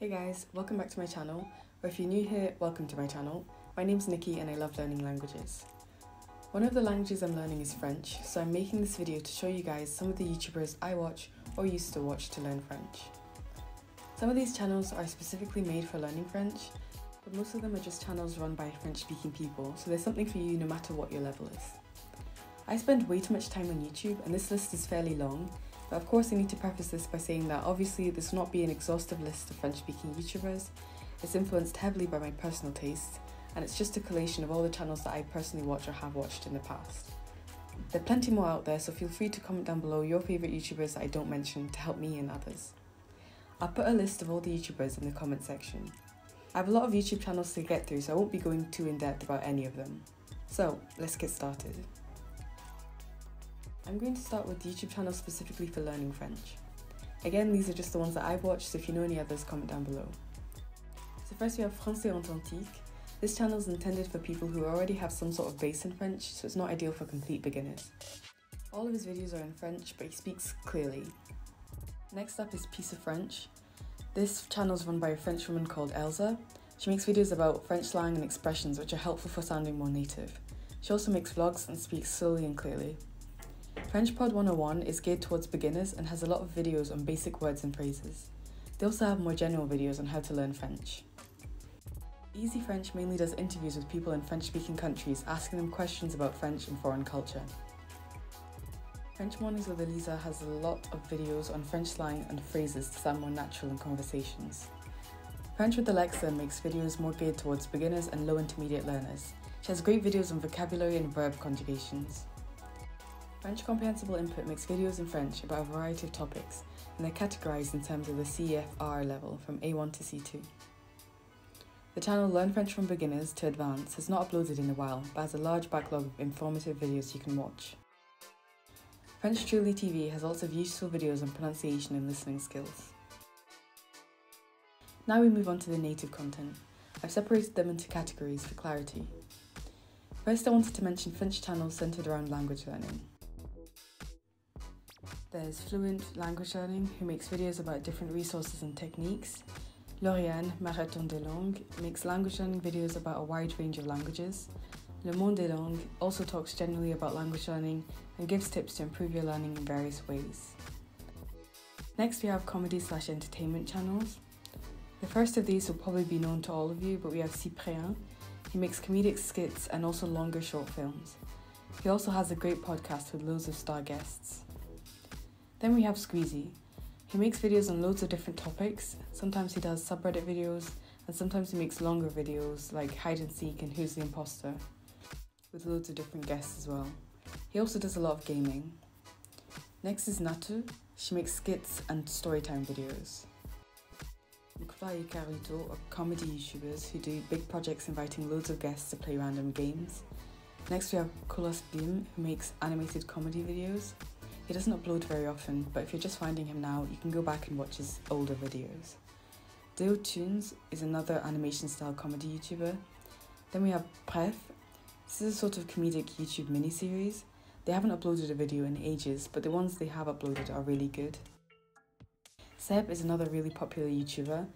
Hey guys, welcome back to my channel, or if you're new here, welcome to my channel. My name's Nikki and I love learning languages. One of the languages I'm learning is French, so I'm making this video to show you guys some of the YouTubers I watch or used to watch to learn French. Some of these channels are specifically made for learning French, but most of them are just channels run by French speaking people, so there's something for you no matter what your level is. I spend way too much time on YouTube and this list is fairly long, but of course I need to preface this by saying that obviously this will not be an exhaustive list of French speaking YouTubers, it's influenced heavily by my personal tastes, and it's just a collation of all the channels that I personally watch or have watched in the past. There are plenty more out there, so feel free to comment down below your favourite YouTubers that I don't mention to help me and others. I'll put a list of all the YouTubers in the comment section. I have a lot of YouTube channels to get through, so I won't be going too in depth about any of them. So, let's get started. I'm going to start with YouTube channels specifically for learning French. Again, these are just the ones that I've watched, so if you know any others, comment down below. So first we have Français Authentique. This channel is intended for people who already have some sort of base in French, so it's not ideal for complete beginners. All of his videos are in French, but he speaks clearly. Next up is Piece of French. This channel is run by a French woman called Elsa. She makes videos about French slang and expressions which are helpful for sounding more native. She also makes vlogs and speaks slowly and clearly. FrenchPod 101 is geared towards beginners and has a lot of videos on basic words and phrases. They also have more general videos on how to learn French. Easy French mainly does interviews with people in French speaking countries, asking them questions about French and foreign culture. French Mornings with Elisa has a lot of videos on French slang and phrases to sound more natural in conversations. French with Alexa makes videos more geared towards beginners and low intermediate learners. She has great videos on vocabulary and verb conjugations. French Comprehensible Input makes videos in French about a variety of topics, and they're categorised in terms of the CFR level from A1 to C2. The channel Learn French from Beginners to Advanced has not uploaded in a while, but has a large backlog of informative videos you can watch. French Truly TV has lots of useful videos on pronunciation and listening skills. Now we move on to the native content. I've separated them into categories for clarity. First I wanted to mention French channels centred around language learning. There's Fluent Language Learning, who makes videos about different resources and techniques. Lauriane, Marathon des Langues, makes language learning videos about a wide range of languages. Le Monde des Langues also talks generally about language learning and gives tips to improve your learning in various ways. Next, we have comedy slash entertainment channels. The first of these will probably be known to all of you, but we have Cyprien. He makes comedic skits and also longer short films. He also has a great podcast with loads of star guests. Then we have Squeezie. He makes videos on loads of different topics. Sometimes he does subreddit videos, and sometimes he makes longer videos like hide and seek and who's the imposter, with loads of different guests as well. He also does a lot of gaming. Next is Natoo. She makes skits and storytime videos. Nicolas and Carlito are comedy YouTubers who do big projects inviting loads of guests to play random games. Next we have Kulos Bim who makes animated comedy videos. He doesn't upload very often, but if you're just finding him now, you can go back and watch his older videos. Deo Tunes is another animation style comedy YouTuber. Then we have Bref. This is a sort of comedic YouTube mini-series. They haven't uploaded a video in ages, but the ones they have uploaded are really good. Seb is another really popular YouTuber.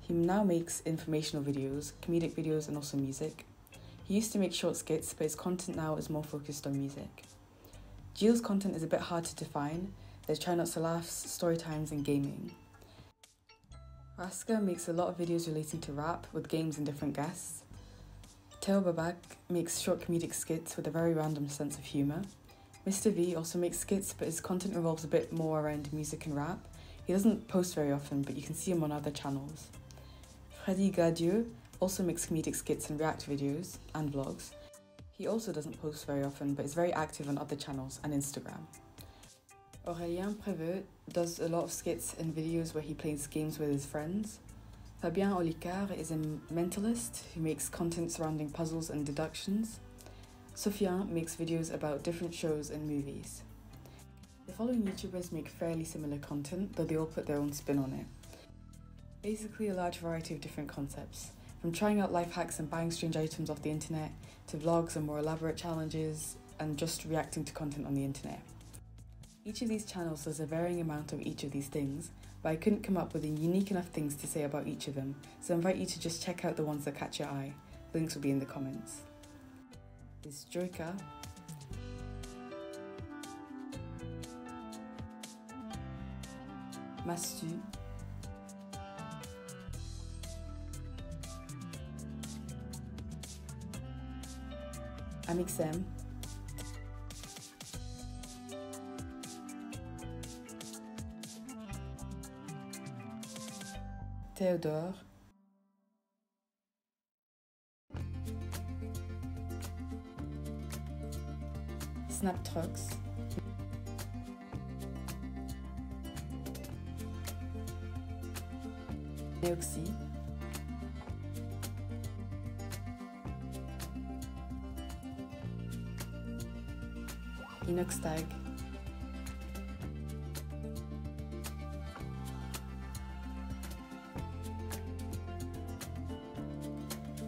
He now makes informational videos, comedic videos, and also music. He used to make short skits, but his content now is more focused on music. Gilles' content is a bit hard to define. There's Try Not to Laughs, story times, and gaming. Raska makes a lot of videos relating to rap with games and different guests. Teo Babak makes short comedic skits with a very random sense of humour. Mr. V also makes skits, but his content revolves a bit more around music and rap. He doesn't post very often, but you can see him on other channels. Freddy Gladieux also makes comedic skits and react videos and vlogs. He also doesn't post very often, but is very active on other channels and Instagram. Aurélien Preveux does a lot of skits and videos where he plays games with his friends. Fabien Olicard is a mentalist who makes content surrounding puzzles and deductions. Sofian makes videos about different shows and movies. The following YouTubers make fairly similar content, though they all put their own spin on it. Basically, a large variety of different concepts, from trying out life hacks and buying strange items off the internet, to vlogs and more elaborate challenges, and just reacting to content on the internet. Each of these channels does a varying amount of each of these things, but I couldn't come up with a unique enough things to say about each of them, so I invite you to just check out the ones that catch your eye. Links will be in the comments. There's Joika, Mastu, Amixem, Théodore, Snaptrox, Neoxy, Inoxtag,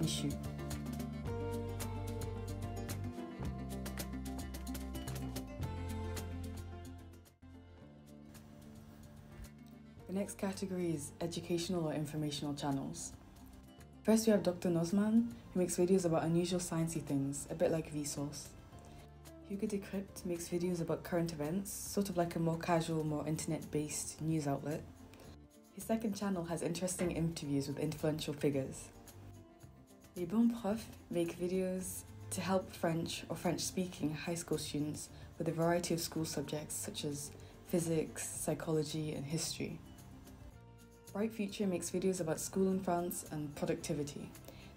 Michou. The next category is educational or informational channels. First, we have Dr. Nozman, who makes videos about unusual sciencey things, a bit like Vsauce. HugoDécrypte makes videos about current events, sort of like a more casual, more internet-based news outlet. His second channel has interesting interviews with influential figures. Les Bons Profs make videos to help French or French-speaking high school students with a variety of school subjects such as physics, psychology, and history. Bright Future makes videos about school in France and productivity.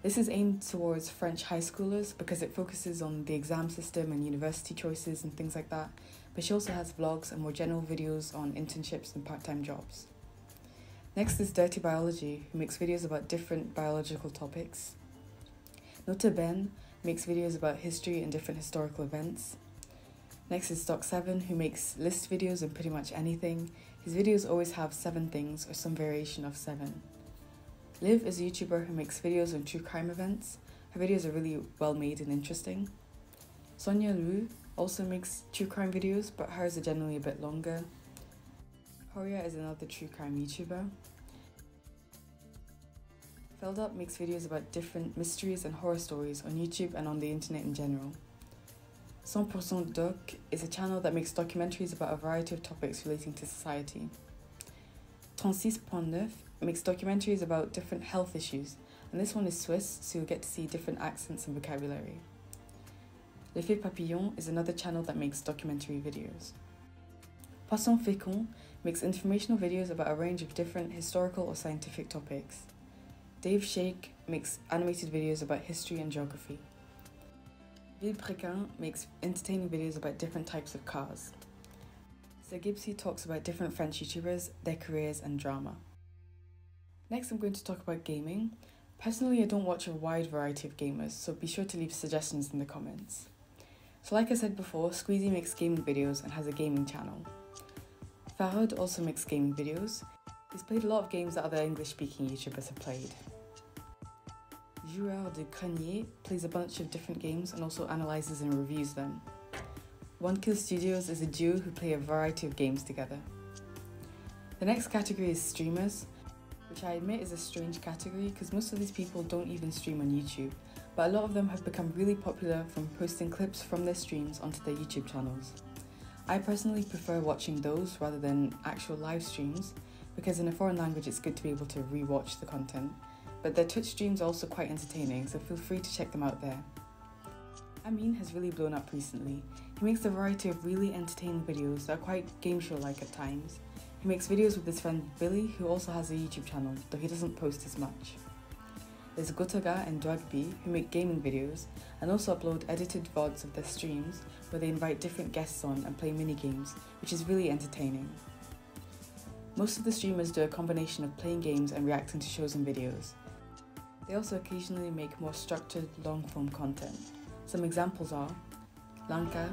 This is aimed towards French high schoolers because it focuses on the exam system and university choices and things like that, but she also has vlogs and more general videos on internships and part time jobs. Next is Dirty Biology, who makes videos about different biological topics. Nota Bene makes videos about history and different historical events. Next is Doc 7, who makes list videos on pretty much anything. His videos always have 7 things or some variation of 7. Liv is a YouTuber who makes videos on true crime events. Her videos are really well made and interesting. Sonia Lu also makes true crime videos, but hers are generally a bit longer. Horia is another true crime YouTuber. Feldup makes videos about different mysteries and horror stories on YouTube and on the internet in general. 100% Doc is a channel that makes documentaries about a variety of topics relating to society. 36.9 makes documentaries about different health issues, and this one is Swiss, so you'll get to see different accents and vocabulary. Le L'Effet Papillon is another channel that makes documentary videos. Poisson Fécond makes informational videos about a range of different historical or scientific topics. Dave Shake makes animated videos about history and geography. Vilebrequin makes entertaining videos about different types of cars. Sir Gipsy talks about different French YouTubers, their careers, and drama. Next, I'm going to talk about gaming. Personally, I don't watch a wide variety of gamers, so be sure to leave suggestions in the comments. So, like I said before, Squeezie makes gaming videos and has a gaming channel. Farhad also makes gaming videos. He's played a lot of games that other English speaking YouTubers have played. Joueur de Grenier plays a bunch of different games and also analyses and reviews them. One Kill Studios is a duo who play a variety of games together. The next category is streamers, which I admit is a strange category because most of these people don't even stream on YouTube, but a lot of them have become really popular from posting clips from their streams onto their YouTube channels. I personally prefer watching those rather than actual live streams because in a foreign language it's good to be able to re-watch the content but their Twitch streams are also quite entertaining, so feel free to check them out there. Amin has really blown up recently. He makes a variety of really entertaining videos that are quite game show like at times. He makes videos with his friend Billy, who also has a YouTube channel, though he doesn't post as much. There's Gotaga and Doigby, who make gaming videos and also upload edited VODs of their streams where they invite different guests on and play mini games, which is really entertaining. Most of the streamers do a combination of playing games and reacting to shows and videos. They also occasionally make more structured long form content. Some examples are Lanka,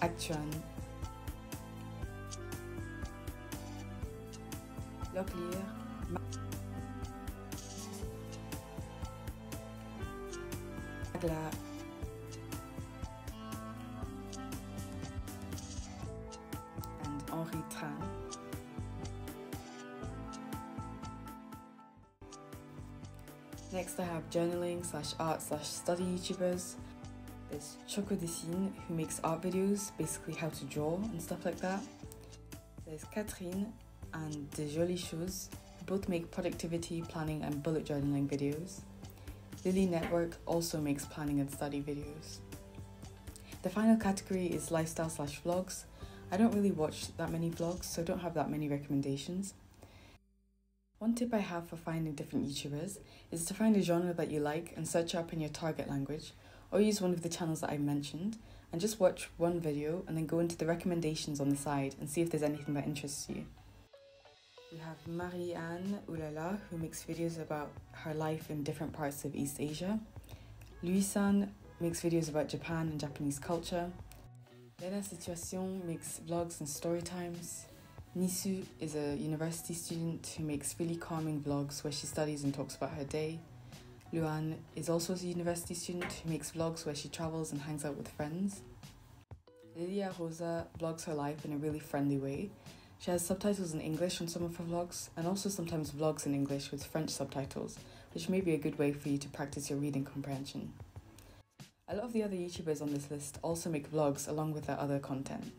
Actuan, Locklear, Magla, Train. Next I have journaling slash art slash study YouTubers. There's Choco Dessine who makes art videos, basically how to draw and stuff like that. There's Catherine and De Jolies Choses, both make productivity, planning and bullet journaling videos. Lily Network also makes planning and study videos. The final category is lifestyle slash vlogs. I don't really watch that many vlogs, so don't have that many recommendations. One tip I have for finding different YouTubers is to find a genre that you like and search up in your target language, or use one of the channels that I mentioned, and just watch one video and then go into the recommendations on the side and see if there's anything that interests you. We have Marie-Anne Oulala, who makes videos about her life in different parts of East Asia. Louis-san makes videos about Japan and Japanese culture. Lena Situation makes vlogs and story times. Nisu is a university student who makes really calming vlogs where she studies and talks about her day. Luan is also a university student who makes vlogs where she travels and hangs out with friends. Lilia Rosa vlogs her life in a really friendly way. She has subtitles in English on some of her vlogs and also sometimes vlogs in English with French subtitles, which may be a good way for you to practice your reading comprehension. A lot of the other YouTubers on this list also make vlogs along with their other content.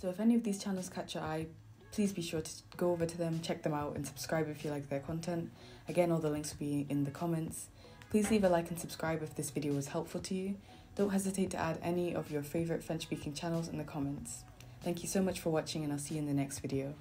So if any of these channels catch your eye, please be sure to go over to them, check them out, and subscribe if you like their content. Again, all the links will be in the comments. Please leave a like and subscribe if this video was helpful to you. Don't hesitate to add any of your favourite French speaking channels in the comments. Thank you so much for watching and I'll see you in the next video.